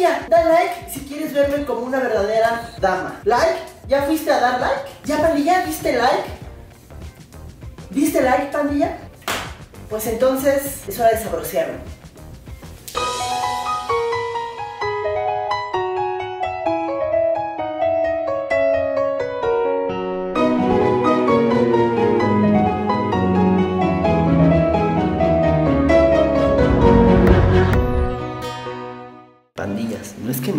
da like si quieres verme como una verdadera dama. Like, ¿ya fuiste a dar like? ¿Ya pandilla, diste like? ¿Diste like, pandilla? Pues entonces es hora de saborearme.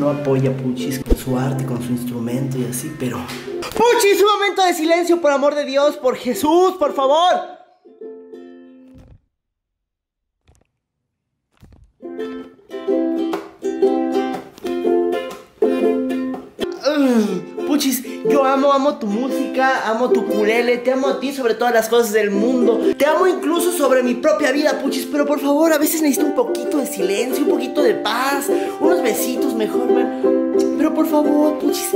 No apoya a Puchis con su arte, con su instrumento y así, pero... ¡Puchis, un momento de silencio, por amor de Dios, por Jesús, por favor! Puchis, yo amo, amo tu música, amo tu culele, te amo a ti sobre todas las cosas del mundo. Te amo incluso sobre mi propia vida, Puchis, pero por favor, a veces necesito un poquito de silencio, un poquito de paz, unos besitos mejor, man. Pero por favor, Puchis.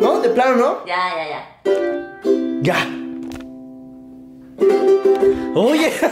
¿No? ¿De plano no? Ya, ya, ya. Ya. Oye.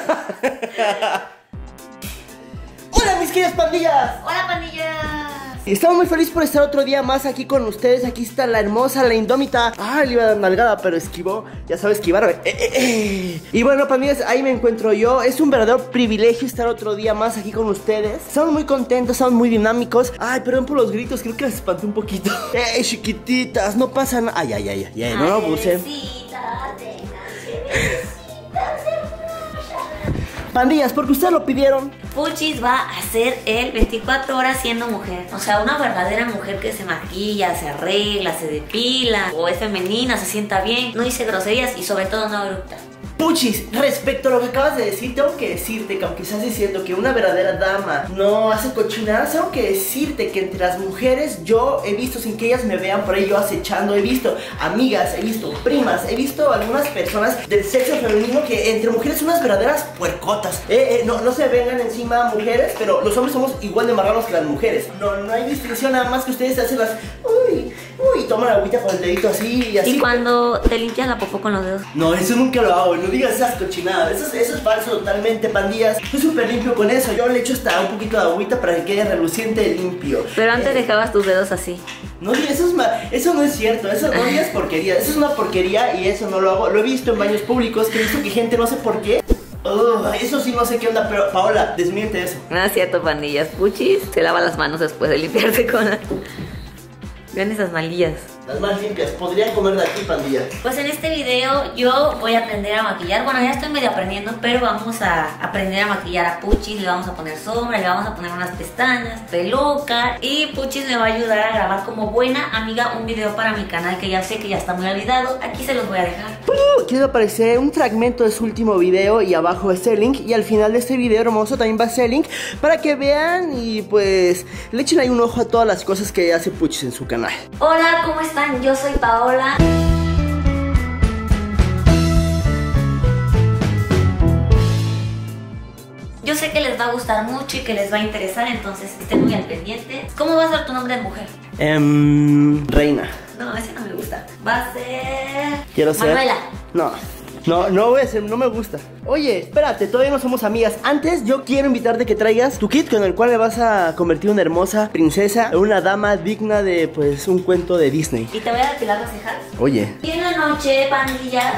Hola mis queridas pandillas. Hola, pandillas. Estamos muy felices por estar otro día más aquí con ustedes. Aquí está la hermosa, la indómita. Ah, le iba a dar nalgada, pero esquivó. Ya sabe esquivar. Eh, eh, eh. Y bueno, pandillas, ahí me encuentro yo. Es un verdadero privilegio estar otro día más aquí con ustedes. Estamos muy contentos, estamos muy dinámicos. Ay, perdón por los gritos, creo que las espanté un poquito. ¡Eh, chiquititas! No pasa nada. Ay, ay, ay, ay, ay, no abusen. Bebecita, Pandillas, porque ustedes lo pidieron. Puchis va a ser el 24 horas siendo mujer. O sea, una verdadera mujer que se maquilla, se arregla, se depila, o es femenina, se sienta bien, no dice groserías y sobre todo no eructa. Puchis, respecto a lo que acabas de decir, tengo que decirte que aunque estás diciendo que una verdadera dama no hace cochinadas, tengo que decirte que entre las mujeres yo he visto, sin que ellas me vean por ahí yo acechando, he visto amigas, he visto primas, he visto algunas personas del sexo femenino que entre mujeres son unas verdaderas puercotas. Eh, eh, no, no se vengan encima mujeres, pero los hombres somos igual de marranos que las mujeres. No, no hay distinción nada más que ustedes hacen las... Uy, uy, toman agüita con el dedito así y así. Y cuando te limpias la popó con los dedos. No, eso nunca lo hago, no digas esas cochinadas, eso, es- eso es falso totalmente, pandillas. Soy súper limpio con eso, yo le echo hasta un poquito de agüita para que quede reluciente y limpio. Pero antes Eh, dejabas tus dedos así. No, eso, es ma- eso no es cierto, eso no digas porquería, eso es una porquería y eso no lo hago. Lo he visto en baños públicos, que he visto que gente no sé por qué. Eso sí no sé qué onda, pero Paola, desmiente eso. No es cierto, pandillas. Puchis se lava las manos después de limpiarse con la... Vean esas malillas. Las más limpias, podrían comer de aquí, pandilla. Pues en este video yo voy a aprender a maquillar. Bueno, ya estoy medio aprendiendo, pero vamos a aprender a maquillar a Puchis. Le vamos a poner sombra, le vamos a poner unas pestañas, peluca. Y Puchis me va a ayudar a grabar como buena amiga un video para mi canal que ya sé que ya está muy olvidado. Aquí se los voy a dejar. Uh, Quiero aparecer un fragmento de su último video y abajo está el link y al final de este video hermoso también va a ser el link para que vean y pues le echen ahí un ojo a todas las cosas que hace Puchis en su canal. Hola, ¿cómo están? Yo soy Paola. Yo sé que les va a gustar mucho y que les va a interesar, entonces estén muy al pendiente. ¿Cómo va a ser tu nombre de mujer? Em, reina. No, ese no me gusta. Va a ser. Quiero ser. Manuela. No. No, no voy a ser, no me gusta. Oye, espérate, todavía no somos amigas. Antes yo quiero invitarte que traigas tu kit con el cual me vas a convertir una hermosa princesa, en una dama digna de pues un cuento de Disney. Y te voy a depilar las cejas. Oye, Y en la noche, pandillas,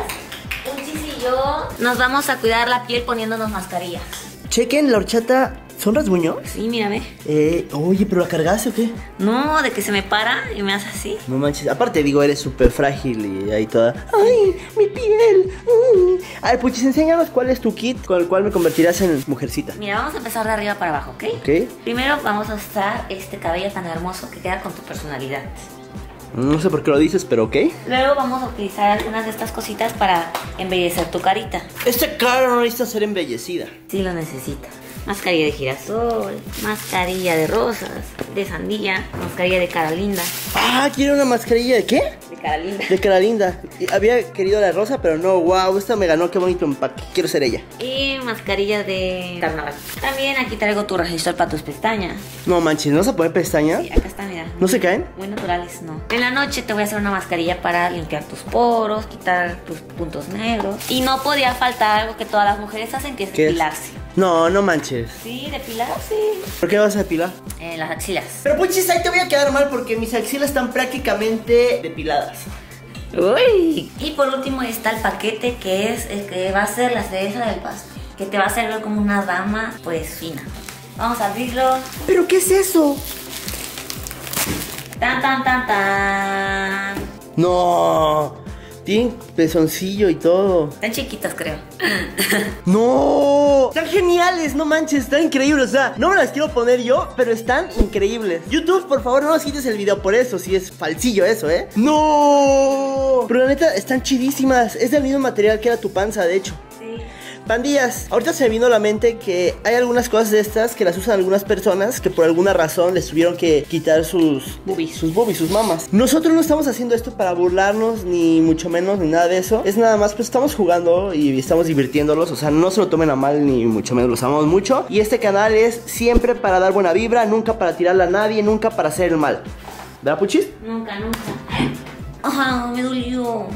Uchis y yo nos vamos a cuidar la piel poniéndonos mascarillas. chequen la horchata. ¿Son rasguños? Sí, mírame. Eh, oye, ¿pero la cargaste o qué? No, de que se me para y me hace así. No manches, aparte digo, eres súper frágil y ahí toda. ¡Ay, mi piel! Mm. A ver, Puchis, enséñanos cuál es tu kit con el cual me convertirás en mujercita. Mira, vamos a empezar de arriba para abajo, ¿ok? ¿Ok? Primero vamos a usar este cabello tan hermoso que queda con tu personalidad. No sé por qué lo dices, pero ok. Luego vamos a utilizar algunas de estas cositas para embellecer tu carita. Esta cara no necesita ser embellecida. Si lo necesita. Mascarilla de girasol, mascarilla de rosas, de sandía, mascarilla de cara linda. Ah, ¿quiere una mascarilla de qué? De cara linda. De cara linda. Y Había querido la rosa, pero no, wow, esta me ganó, qué bonito empaque. Quiero ser ella. Y mascarilla de carnaval. También aquí traigo tu registro para tus pestañas. No manches, ¿no vas a poner pestañas? Sí, acá está, mira. ¿No se caen? Muy naturales, no. En la noche te voy a hacer una mascarilla para limpiar tus poros, quitar tus puntos negros. Y no podía faltar algo que todas las mujeres hacen, que es ¿Qué es? depilarse. No, no manches. Sí, depilar, sí. ¿Por qué vas a depilar? Eh, las axilas. Pero puchis, ahí te voy a quedar mal porque mis axilas están prácticamente depiladas. Uy. Y por último está el paquete que es el que va a ser la cereza del pastel. Que te va a hacer ver como una dama, pues fina. Vamos a abrirlo. ¿Pero qué es eso? Tan, tan, tan, tan. No. Tiene pezoncillo y todo. Están chiquitas, creo. ¡No! Están geniales, no manches, están increíbles. O sea, no me las quiero poner yo, pero están increíbles. YouTube, por favor, no nos quites el video por eso, si es falsillo eso, ¿eh? ¡No! Pero la neta, están chidísimas. Es del mismo material que era tu panza, de hecho. Pandillas, ahorita se me vino a la mente que hay algunas cosas de estas que las usan algunas personas que por alguna razón les tuvieron que quitar sus Boobies. sus boobies, sus mamas. Nosotros no estamos haciendo esto para burlarnos ni mucho menos ni nada de eso. Es nada más pues estamos jugando y estamos divirtiéndolos, o sea, no se lo tomen a mal ni mucho menos los amamos mucho y este canal es siempre para dar buena vibra, nunca para tirarla a nadie, nunca para hacer el mal. ¿Verdad, Puchis? Nunca, nunca. Ajá, me dolió.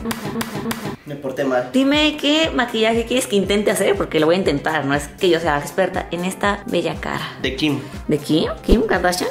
Me porté mal. Dime qué maquillaje quieres que intente hacer, porque lo voy a intentar, no es que yo sea experta en esta bella cara. De Kim. ¿De Kim? ¿Kim Kardashian?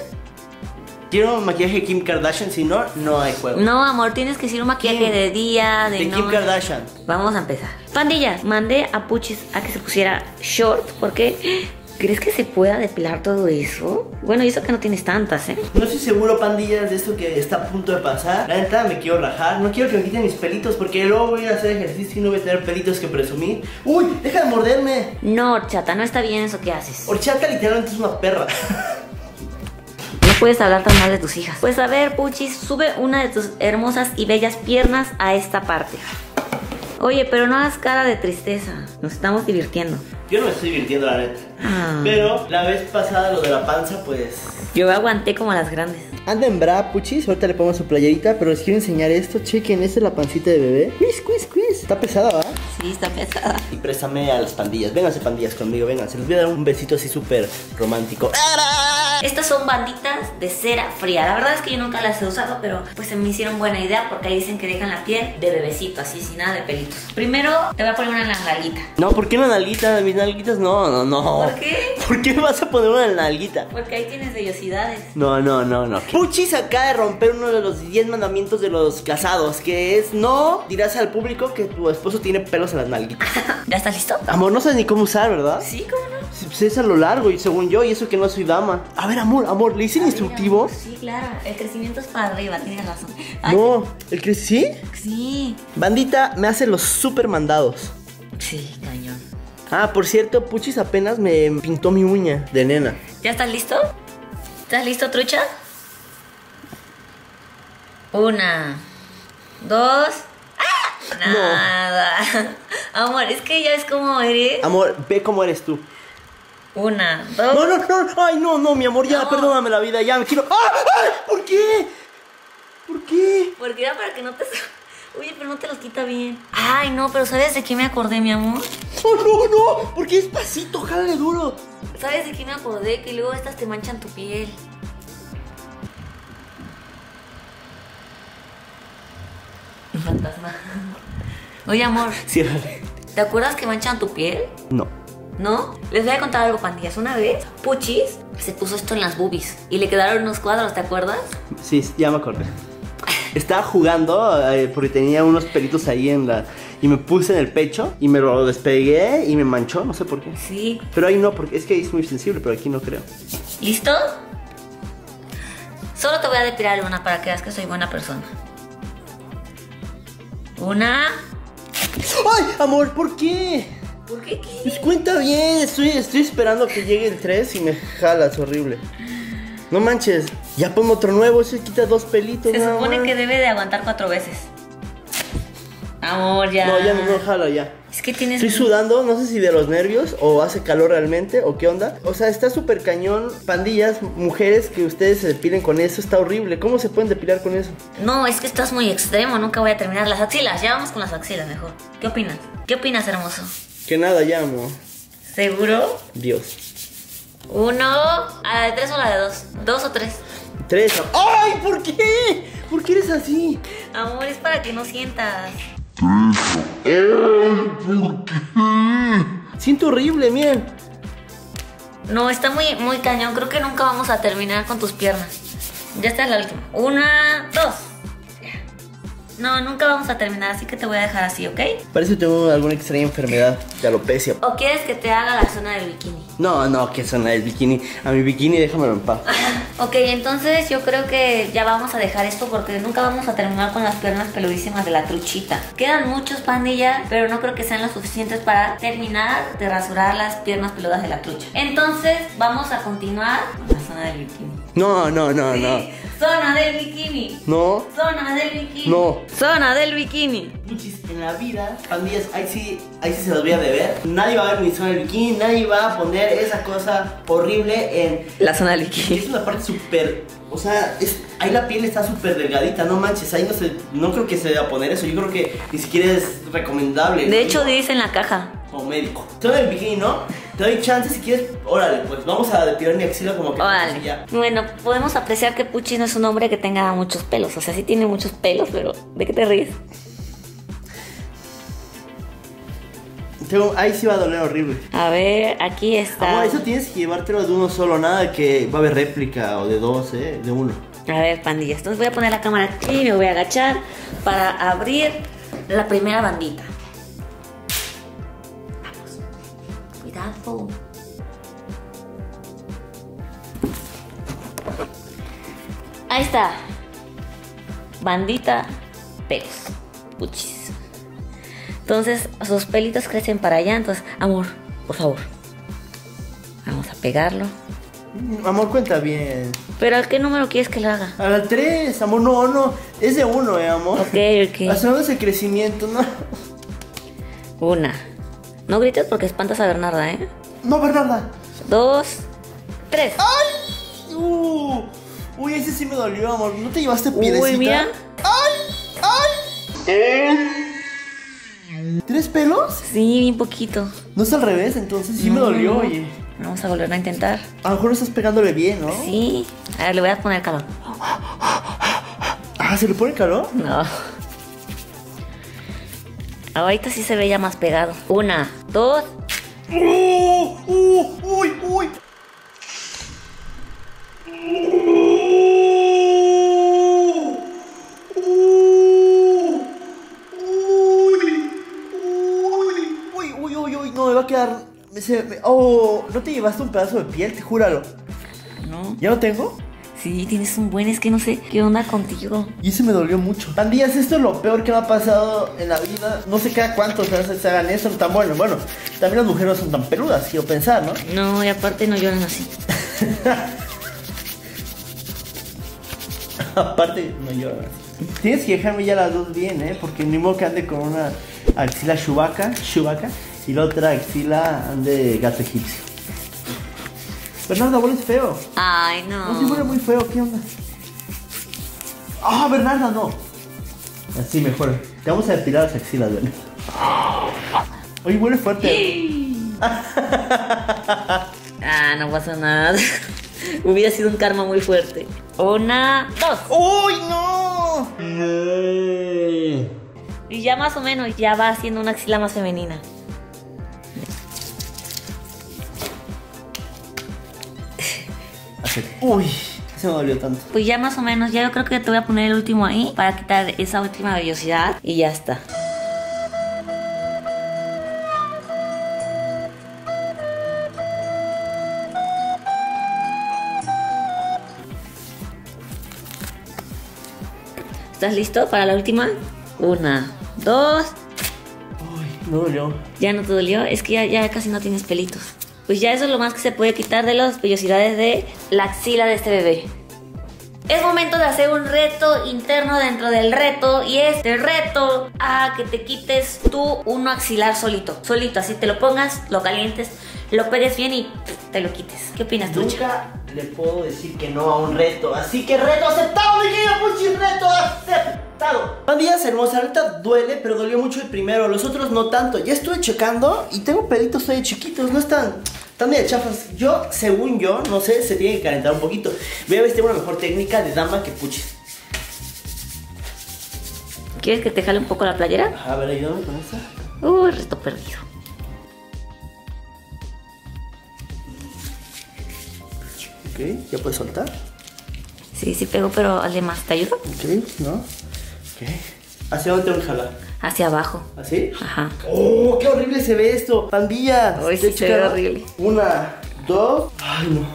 Quiero maquillaje de Kim Kardashian, si no, no hay juego. No, amor, tienes que decir un maquillaje Kim. de día, de, de noche. Kim Kardashian. Vamos a empezar. Pandillas, mandé a Puchis a que se pusiera short porque ¿crees que se pueda depilar todo eso? Bueno, y eso que no tienes tantas, ¿eh? No estoy seguro, pandillas, de esto que está a punto de pasar. La neta, me quiero rajar. No quiero que me quiten mis pelitos porque luego voy a hacer ejercicio y no voy a tener pelitos que presumir. ¡Uy! ¡Deja de morderme! No, chata, no está bien eso que haces. Horchata literalmente es una perra. No puedes hablar tan mal de tus hijas. Pues a ver, Puchis, sube una de tus hermosas y bellas piernas a esta parte. Oye, pero no hagas cara de tristeza. Nos estamos divirtiendo. Yo no me estoy divirtiendo, la neta. Ah. Pero la vez pasada, lo de la panza, pues. Yo aguanté como las grandes. Anda en bra, puchis. Ahorita le pongo su playerita, pero les quiero enseñar esto. Chequen, esta es la pancita de bebé. Quiz, quiz, quiz. Está pesada, ¿va? Sí, está pesada. Y préstame a las pandillas. Vénganse, pandillas, conmigo, vénganse. Les voy a dar un besito así súper romántico. Estas son banditas de cera fría. La verdad es que yo nunca las he usado, pero pues se me hicieron buena idea porque ahí dicen que dejan la piel de bebecito, así sin nada de pelitos. Primero te voy a poner una nalguita. No, ¿por qué una nalguita? Mis nalguitas no, no, no. ¿Por qué? ¿Por qué vas a poner una nalguita? Porque ahí tienes vellosidades. No, no, no, no. Puchis acaba de romper uno de los 10 mandamientos de los casados, que es no dirás al público que tu esposo tiene pelos en las nalguitas. ¿Ya estás listo? Amor, no sabes ni cómo usar, ¿verdad? Sí, ¿cómo Pues es a lo largo y según yo, y eso que no soy dama. A ver, amor, amor, ¿le hice el instructivo? Sí, claro. El crecimiento es para arriba, tienes razón. Ay, No, ¿el que sí? Sí. Bandita me hace los super mandados. Sí, cañón. Ah, por cierto, Puchis apenas me pintó mi uña de nena. ¿Ya estás listo? ¿Estás listo, trucha? Una, dos. ¡Ah! No. Nada. Amor, es que ya es como eres. Amor, ve cómo eres tú. Una, dos. No, no, no, ay, no, no, mi amor, ya, No. perdóname la vida, ya, me quiero. ¡Ah! ¡Ay! ¿Por qué? ¿Por qué? Porque era para que no te. Oye, pero no te los quita bien. Ay, no, pero ¿sabes de qué me acordé, mi amor? No, no, no, porque es pasito, jálale duro. ¿Sabes de qué me acordé? Que luego estas te manchan tu piel. Fantasma. Oye, amor, Ciérrale. ¿te acuerdas que manchan tu piel? No. ¿No? Les voy a contar algo, pandillas. Una vez, Puchis se puso esto en las boobies y le quedaron unos cuadros, ¿te acuerdas? Sí, ya me acordé. Estaba jugando eh, porque tenía unos pelitos ahí en la. Y me puse en el pecho y me lo despegué y me manchó, no sé por qué. Sí. Pero ahí no, porque es que ahí es muy sensible, pero aquí no creo. ¿Listo? Solo te voy a depilar una para que veas que soy buena persona. Una. ¡Ay, amor, ¿por qué? ¿Por qué qué? Pues cuenta bien, estoy, estoy esperando que llegue el 3 y me jalas horrible. No manches, ya pongo otro nuevo, se quita dos pelitos. Se nada supone más. que debe de aguantar cuatro veces. Amor, ya. No, ya no, no jala ya. Es que tienes. Estoy sudando, no sé si de los nervios o hace calor realmente o qué onda. O sea, está súper cañón. Pandillas, mujeres que ustedes se depilen con eso, está horrible. ¿Cómo se pueden depilar con eso? No, es que estás muy extremo. Nunca voy a terminar las axilas. Ya vamos con las axilas mejor. ¿Qué opinas? ¿Qué opinas, hermoso? Que nada, ya, amor. ¿Seguro? Dios. Uno. ¿A la de tres o la de dos? ¿Dos o tres? Tres. ¡Ay! ¿Por qué? ¿Por qué eres así? Amor, es para que no sientas. Siento horrible, miren. No, está muy, muy cañón. Creo que nunca vamos a terminar con tus piernas. Ya está la última. Una, dos. No, nunca vamos a terminar, así que te voy a dejar así, ¿ok? Parece que tengo alguna extraña enfermedad de alopecia. ¿O quieres que te haga la zona del bikini? No, no, que zona del bikini. A mi bikini déjamelo en paz. ok, entonces yo creo que ya vamos a dejar esto porque nunca vamos a terminar con las piernas peludísimas de la truchita. Quedan muchos pandillas, pero no creo que sean lo suficientes para terminar de rasurar las piernas peludas de la trucha. Entonces vamos a continuar con la zona del bikini. No, no, no, no. Zona del bikini. No. Zona del bikini. No. Zona del bikini. Muchis, en la vida, pandillas, ahí sí, ahí sí se los voy a deber. Nadie va a ver mi zona del bikini, nadie va a poner esa cosa horrible en... La zona del bikini. Es una parte súper... O sea, es, ahí la piel está súper delgadita, no manches, ahí no se, no creo que se deba poner eso, yo creo que ni siquiera es recomendable. De hecho, dice en la caja. Como médico. Zona del bikini, ¿no? Te doy chance si quieres, órale, pues vamos a tirar mi axila como que... Órale. Ya. Bueno, podemos apreciar que Puchi no es un hombre que tenga muchos pelos. O sea, sí tiene muchos pelos, pero ¿de qué te ríes? Tengo- ahí sí va a doler horrible. A ver, aquí está. Amor, eso tienes que llevártelo de uno solo, nada de que va a haber réplica o de dos, ¿eh? De uno. A ver, pandillas. Entonces voy a poner la cámara aquí, me voy a agachar para abrir la primera bandita. Ahí está. Bandita, pelos, puchis. Entonces, sus pelitos crecen para allá. Entonces, amor, por favor. Vamos a pegarlo. Mm, Amor, cuenta bien. ¿Pero a qué número quieres que lo haga? A la tres, amor, no, no. Es de uno, eh, amor. Ok, ok. Hacemos ese crecimiento, no. Una. No grites porque espantas a Bernarda, ¿eh? No, Bernarda. Dos. Tres. ¡Ay! Uh, uy, ese sí me dolió, amor. ¿No te llevaste piedecita? Uy, mira. ¡Ay! ¡Ay! ¿Tres pelos? Sí, bien poquito. No es al revés, entonces sí me dolió, no. oye. Vamos a volver a intentar. A lo mejor estás pegándole bien, ¿no? Sí. A ver, le voy a poner calor. Ah, ¿se le pone calor? No. Ahorita sí se ve ya más pegado. Una, dos. ¡Uh! ¡Uh! ¡Uy! ¡Uy! Uy, uy, uy, uy, no me va a se- oh, no te llevaste un pedazo de piel, te júralo. No. ¿Ya lo tengo? Sí, tienes un buen, es que no sé qué onda contigo. Y ese me dolió mucho. Pandillas, esto es lo peor que me ha pasado en la vida. No sé cada cuántos veces se hagan eso tan bueno. Bueno, también las mujeres no son tan peludas, quiero pensar, ¿no? No, y aparte no lloran así. Aparte, no lloras. Tienes que dejarme ya las dos bien, ¿eh? Porque ni modo que ande con una axila Chewbacca, Chewbacca y la otra axila ande gato egipcio. Bernarda, hueles feo. Ay, No, sí huele muy feo, ¿qué onda? Ah, Bernarda, no. Así mejor. Te vamos a depilar las axilas, Bernarda. Oye, huele fuerte. Ah, no pasa nada. Hubiera sido un karma muy fuerte. Una, dos. ¡Uy, no! Y ya más o menos ya va haciendo una axila más femenina. Uy, se me dolió tanto. Pues ya más o menos, ya yo creo que te voy a poner el último ahí para quitar esa última vellosidad y ya está. ¿Estás listo para la última? Una, dos. Uy, me dolió. ¿Ya no te dolió? Es que ya, ya casi no tienes pelitos. Pues ya eso es lo más que se puede quitar de las vellosidades de la axila de este bebé. Es momento de hacer un reto interno dentro del reto y este reto a que te quites tú uno axilar solito. Solito, así te lo pongas, lo calientes, lo pegues bien y te lo quites. ¿Qué opinas, tú? Nunca le puedo decir que no a un reto. Así que reto aceptado, mi querido Puchi, reto aceptado. Pandillas hermosa, ahorita duele, pero dolió mucho el primero. Los otros no tanto. Ya estuve checando y tengo pelitos todavía chiquitos, no están. Están medio chafas. Yo, según yo, no sé, se tiene que calentar un poquito. Voy a ver si tengo una mejor técnica de dama que puchis. ¿Quieres que te jale un poco la playera? A ver, ayúdame con esta. Uy, reto perdido. Ok, ya puedes soltar. Sí, sí pego, pero además, ¿te ayudo? Ok, ¿no? Ok. ¿Hacia dónde tengo que jalar? Hacia abajo. ¿Así? Ajá. ¡Oh, qué horrible se ve esto! ¡Pandilla! Ay, sí horrible. Una, dos. Ay, no.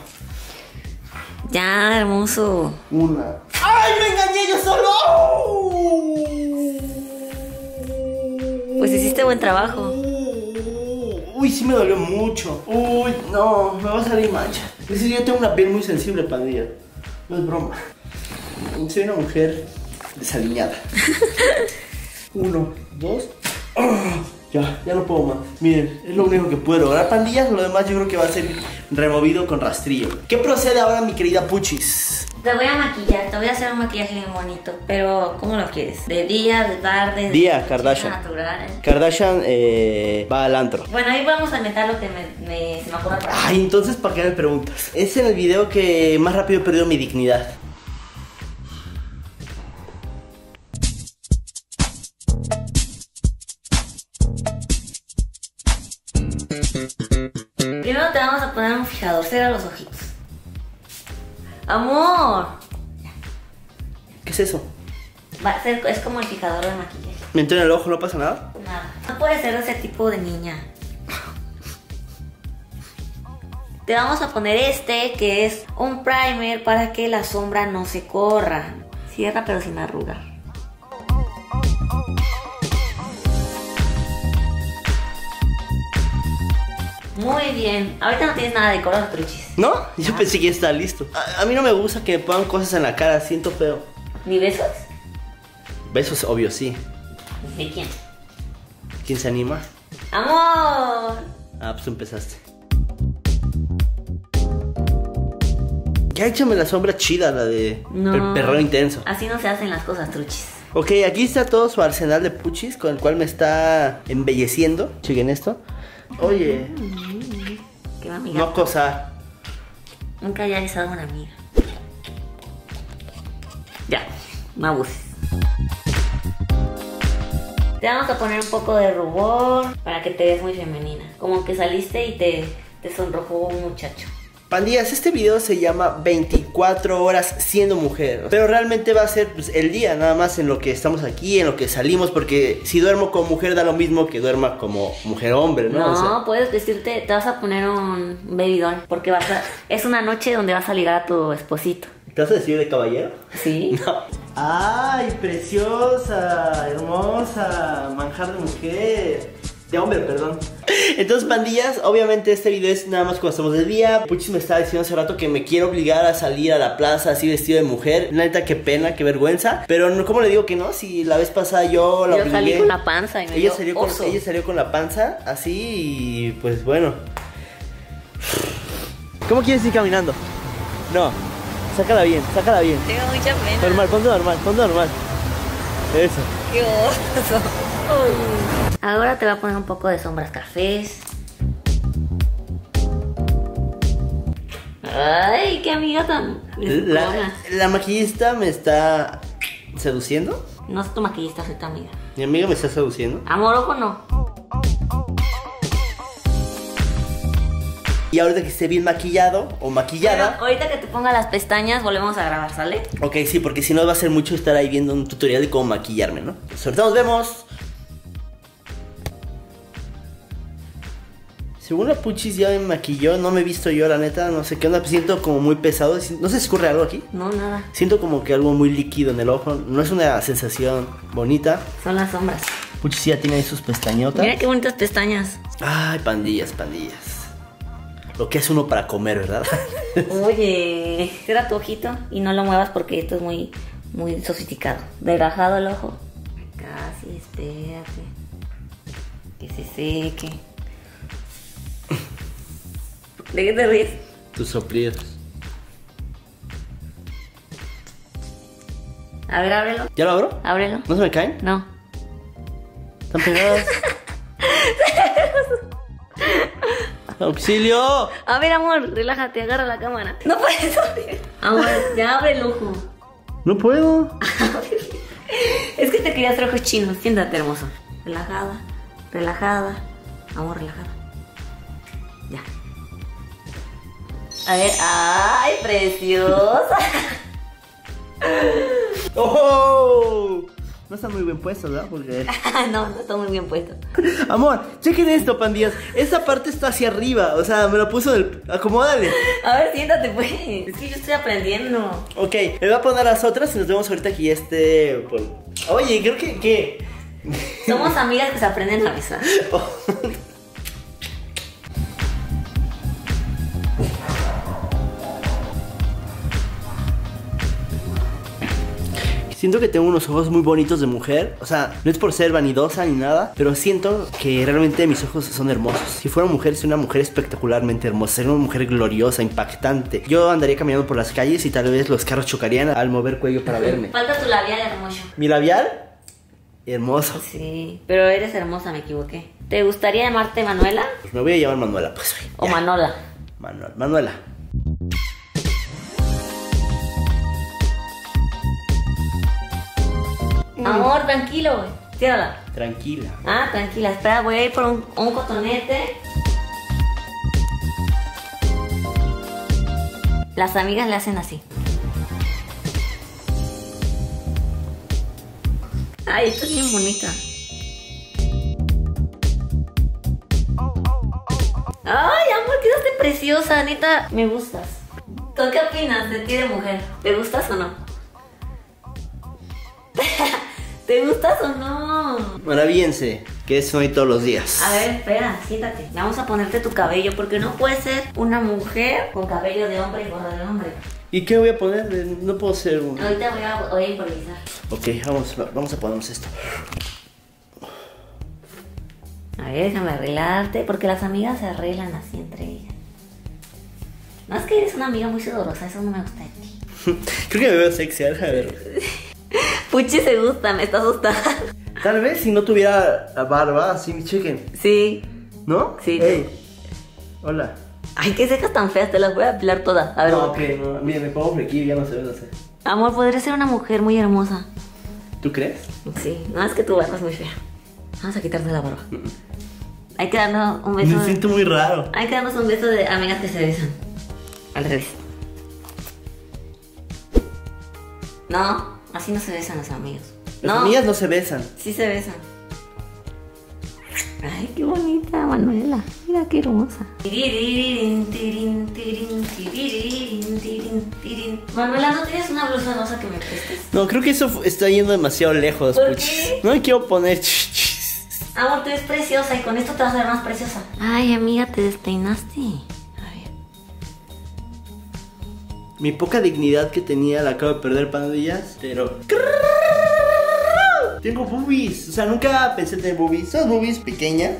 Ya, hermoso. Una. ¡Ay, me engañé yo solo! Pues hiciste buen trabajo. Uy, sí me dolió mucho. Uy, no, me va a salir mancha. Es decir, yo tengo una piel muy sensible, pandilla. No es broma. Soy una mujer desaliñada. Uno, dos. ¡Ah! Ya, ya no puedo más. Miren, es lo único que puedo lograr, pandillas. Lo demás yo creo que va a ser removido con rastrillo. ¿Qué procede ahora, mi querida Puchis? Te voy a maquillar, te voy a hacer un maquillaje bien bonito. Pero, ¿cómo lo quieres? ¿De día, de tarde? de Día, noche, Kardashian. Natural. Kardashian eh, va al antro. Bueno, ahí vamos a inventar lo que me, me- se me ocurra. Ay, entonces, ¿para qué me preguntas? Es en el video que más rápido he perdido mi dignidad. Un fijador, cierra los ojitos. Amor, ¿Qué es eso? va a ser, es como el fijador de maquillaje. ¿Me entró en el ojo? ¿No pasa nada? Nada. No puede ser ese tipo de niña. Te vamos a poner este que es un primer para que la sombra no se corra. Cierra pero sin arrugar. Muy bien. Ahorita no tienes nada de color, truchis. ¿No? Yo pensé que ya estaba listo. A, a mí no me gusta que me pongan cosas en la cara, siento feo. ¿Ni besos? Besos, obvio, sí. ¿De quién? ¿Quién se anima? ¡Amor! Ah, pues tú empezaste. Ya échame la sombra chida, la de No. per- perreo intenso. Así no se hacen las cosas, truchis. Ok, aquí está todo su arsenal de puchis con el cual me está embelleciendo. Chequen esto. Oye, Qué amiga. no acosar. Nunca haya besado a una amiga. Ya, no abuses. Te vamos a poner un poco de rubor para que te veas muy femenina. Como que saliste y te, te sonrojó un muchacho. Pandillas, este video se llama 24 horas siendo mujer. Pero realmente va a ser pues, el día, nada más en lo que estamos aquí, en lo que salimos. Porque si duermo como mujer da lo mismo que duerma como mujer hombre, ¿no? No, O sea, puedes vestirte, te vas a poner un baby doll. Porque vas a, es una noche donde vas a ligar a tu esposito. ¿Te vas a decir de caballero? ¿Sí? No. ¡Ay, preciosa! Hermosa, manjar de mujer. De hombre, perdón. Entonces, pandillas, obviamente este video es nada más cuando estamos de día. Puchis me estaba diciendo hace rato que me quiero obligar a salir a la plaza así vestido de mujer. La neta, qué pena, qué vergüenza. Pero, no, ¿cómo le digo que no? Si la vez pasada yo la Yo salí obligué. con la panza y me ella dio salió, con, ella salió con la panza así y pues bueno. ¿Cómo quieres ir caminando? No, sácala bien, sácala bien. Tengo mucha pena. Normal, ponte normal, ponte normal. Eso. ¡Qué oso! Ahora te voy a poner un poco de sombras cafés. Ay, qué amiga tan. La, la maquillista me está seduciendo. No es tu maquillista, soy tu amiga. Mi amiga me está seduciendo. Amor, ojo no. Y ahorita que esté bien maquillado o maquillada. Bueno, ahorita que te ponga las pestañas, volvemos a grabar, ¿sale? Ok, sí, porque si no va a ser mucho estar ahí viendo un tutorial de cómo maquillarme, ¿no? Pues ahorita nos vemos. Según la Puchis ya me maquilló, no me he visto yo, la neta, no sé qué onda, siento como muy pesado. ¿No se escurre algo aquí? No, nada. Siento como que algo muy líquido en el ojo. No es una sensación bonita. Son las sombras. Puchis ya tiene ahí sus pestañotas. Mira qué bonitas pestañas. Ay, pandillas, pandillas. Lo que es uno para comer, ¿verdad? Oye, cierra tu ojito y no lo muevas porque esto es muy, muy sofisticado. Relajado el ojo. Casi, espérate. Que se seque. ¿De qué te ríes? Tus soplidos. A ver, ábrelo. ¿Ya lo abro? Ábrelo. ¿No se me caen? No. ¿Están pegadas? ¡Auxilio! A ver, amor, relájate, agarra la cámara. No puedes abrir. Amor, ya abre el ojo. No puedo. Es que te quería hacer ojos chinos. Siéntate, hermoso. Relajada, relajada. Amor, relajada. A ver, ¡ay, preciosa! ¡Oh! No está muy bien puesto, ¿verdad? Porque... no, no está muy bien puesto. Amor, chequen esto, pandillas. Esta parte está hacia arriba. O sea, me lo puso del. Acomódale. A ver, siéntate, pues. Es que yo estoy aprendiendo. Ok, me voy a poner las otras y nos vemos ahorita aquí. Este. pues, Oye, creo que. ¿Qué? Somos amigas que se aprenden a besar. Siento que tengo unos ojos muy bonitos de mujer. O sea, no es por ser vanidosa ni nada, pero siento que realmente mis ojos son hermosos. Si fuera mujer, sería una mujer espectacularmente hermosa. Sería una mujer gloriosa, impactante. Yo andaría caminando por las calles y tal vez los carros chocarían al mover cuello para verme. Falta tu labial hermoso. Mi labial, hermoso. Sí, pero eres hermosa, me equivoqué. ¿Te gustaría llamarte Manuela Pues me voy a llamar Manuela, pues. güey. o Ya. Manola? Manuel, Manuela. Amor, tranquilo, güey. Ciérrala. Tranquila. Ah, tranquila, espera, voy a ir por un, un cotonete. Las amigas le hacen así. Ay, esto es bien bonita. Ay, amor, quedaste preciosa, neta, me gustas. ¿Tú qué opinas de ti de mujer? ¿Te gustas o no? ¿Te gustas o no? Maravíense, que eso hay todos los días. A ver, espera, siéntate. Vamos a ponerte tu cabello porque no puede ser una mujer con cabello de hombre y gorro de hombre. ¿Y qué voy a poner? No puedo ser un. Ahorita voy a, voy a improvisar. Ok, vamos, vamos a ponernos esto. A ver, déjame arreglarte porque las amigas se arreglan así entre ellas. Es que eres una amiga muy sudorosa, eso no me gusta de ti. Creo que me veo sexy, déjame ver. Puchi se gusta, me está asustando. Tal vez si no tuviera la barba, así, chequen. Sí. ¿No? Sí. Ey. Hola. Ay, qué cejas tan feas, te las voy a apilar todas. A ver, no, ok, no. Mira, me pongo flequillo, ya no sé, no sé. amor, podría ser una mujer muy hermosa. ¿Tú crees? Sí, no es que tu barba es muy fea. Vamos a quitarte la barba. Hay que darnos un beso. Me de- siento muy raro. Hay que darnos un beso de amigas que se besan. Al revés. No, así no se besan los amigos. Las no, amigas no se besan. sí se besan. Ay, qué bonita, Manuela. Mira qué hermosa. Manuela, ¿no tienes una blusa rosa que me prestes? No, creo que eso está yendo demasiado lejos, ¿Por qué? No me quiero poner. Amor, tú eres preciosa y con esto te vas a ver más preciosa. Ay, amiga, te despeinaste. Mi poca dignidad que tenía la acabo de perder, pandillas. Pero. Tengo boobies. O sea, nunca pensé tener boobies. Son boobies pequeñas,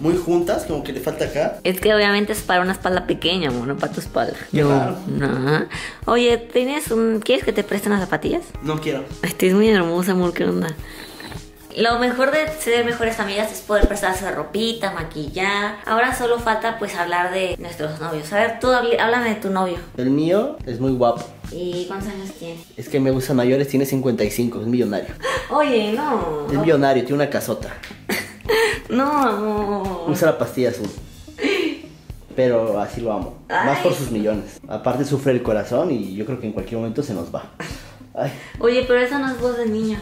muy juntas, como que le falta acá. Es que obviamente es para una espalda pequeña, amor, no para tu espalda. Claro. No. Oye, ¿tienes un... ¿quieres que te presten las zapatillas? No quiero. Estás muy hermosa, amor, ¿qué onda? Lo mejor de ser mejores amigas es poder prestarse ropita, maquillar. Ahora solo falta pues hablar de nuestros novios. A ver, tú háblame de tu novio. El mío es muy guapo. ¿Y cuántos años tiene? Es que me gustan mayores, tiene 55, es millonario. Oye, no. Es millonario, tiene una casota. No, amor. Usa la pastilla azul. Pero así lo amo. Más por sus millones. Aparte sufre el corazón y yo creo que en cualquier momento se nos va. Ay. Oye, pero esa no es voz de niño.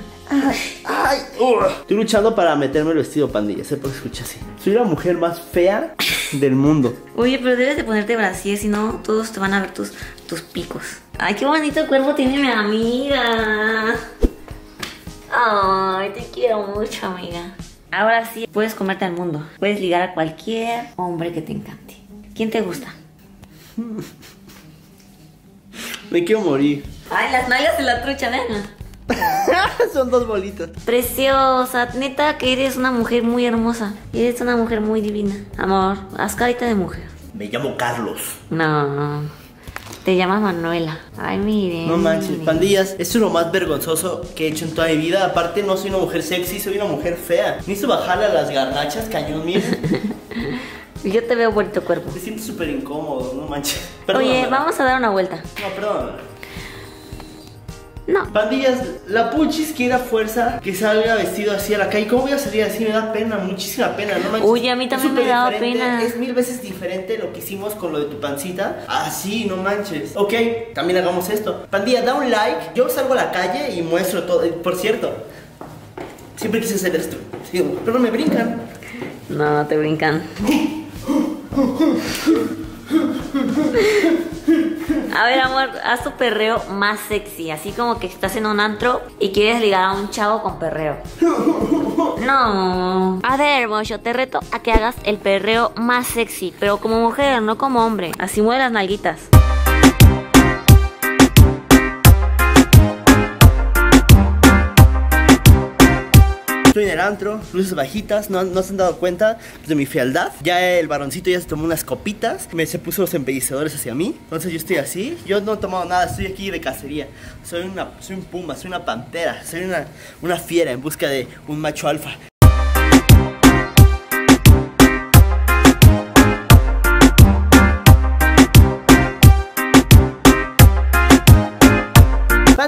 Ay, uh. Estoy luchando para meterme el vestido pandilla, sé por qué escucha así. Soy la mujer más fea del mundo. Oye, pero debes de ponerte brasier, si no todos te van a ver tus, tus picos. Ay, qué bonito cuerpo tiene mi amiga. Ay, te quiero mucho, amiga. Ahora sí, puedes comerte al mundo. Puedes ligar a cualquier hombre que te encante. ¿Quién te gusta? Me quiero morir. Ay, las nalgas de la trucha, ven. Son dos bolitas. Preciosa, neta que eres una mujer muy hermosa. Eres una mujer muy divina. Amor, haz carita de mujer. Me llamo Carlos. No, te llamas Manuela. Ay, miren. No manches, miren. pandillas, esto es lo más vergonzoso que he hecho en toda mi vida. Aparte, no soy una mujer sexy, soy una mujer fea. Necesito bajarle a las garnachas, cañón, miren. Yo te veo bonito cuerpo. Me siento súper incómodo, no manches. Oye, Perdóname. vamos a dar una vuelta. No, perdón. No. Pandillas, la Puchis quiere a fuerza que salga vestido así a la calle. ¿Cómo voy a salir así? Me da pena, muchísima pena, ¿no manches? Uy, a mí también me diferente, pena. Es mil veces diferente lo que hicimos con lo de tu pancita. Así, no manches. Ok, también hagamos esto. Pandilla, da un like. Yo salgo a la calle y muestro todo. Eh, Por cierto, siempre quise hacer esto. Sí, pero me brincan. No, no te brincan. A ver, amor, haz tu perreo más sexy. Así como que estás en un antro y quieres ligar a un chavo con perreo. No. A ver, hermoso, te reto a que hagas el perreo más sexy, pero como mujer, no como hombre. Así mueve las nalguitas. Estoy en el antro, luces bajitas, no, no se han dado cuenta de mi fealdad. Ya el varoncito ya se tomó unas copitas, me se puso los embellecedores hacia mí. Entonces yo estoy así, yo no he tomado nada, estoy aquí de cacería. Soy una, soy un puma, soy una pantera, soy una, una fiera en busca de un macho alfa.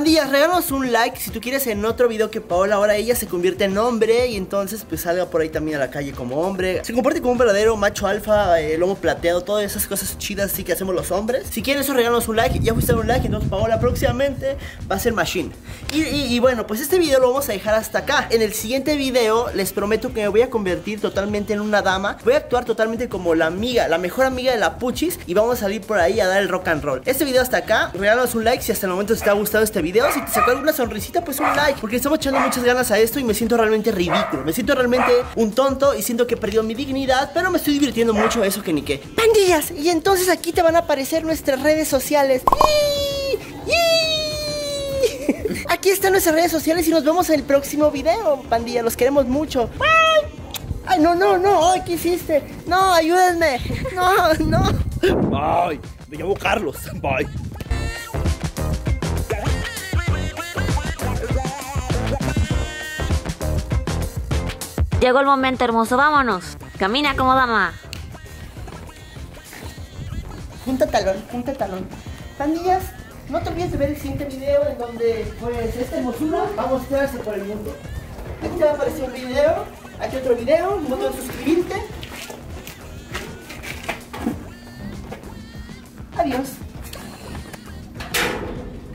Pandillas, regálanos un like si tú quieres en otro video que Paola ahora ella se convierte en hombre y entonces pues salga por ahí también a la calle como hombre. Se comporte como un verdadero macho alfa, eh, lomo plateado, todas esas cosas chidas así que hacemos los hombres. Si quieren eso, regálanos un like. Ya fuiste a un like, entonces Paola próximamente va a ser Machine. Y bueno, pues este video lo vamos a dejar hasta acá. En el siguiente video les prometo que me voy a convertir totalmente en una dama. Voy a actuar totalmente como la amiga, la mejor amiga de la Puchis y vamos a salir por ahí a dar el rock and roll. Este video hasta acá, regálanos un like si hasta el momento te ha gustado este video. Si te sacó alguna sonrisita, pues un like, porque estamos echando muchas ganas a esto y me siento realmente ridículo. Me siento realmente un tonto y siento que he perdido mi dignidad, pero me estoy divirtiendo mucho eso que ni qué. Pandillas, y entonces aquí te van a aparecer nuestras redes sociales. Aquí están nuestras redes sociales y nos vemos en el próximo video, pandilla. Los queremos mucho. ¡Bye! Ay, no, no, no, ay, ¿qué hiciste? No, ayúdenme. No, no. Ay, me llamo Carlos. Bye. Llegó el momento, hermoso, vámonos. Camina como dama. Junta talón, junta talón. Pandillas, no te olvides de ver el siguiente video en donde, pues, esta hermosura va a mostrarse por el mundo. Aquí te va a aparecer un video, aquí otro video, no te olvides suscribirte. Adiós.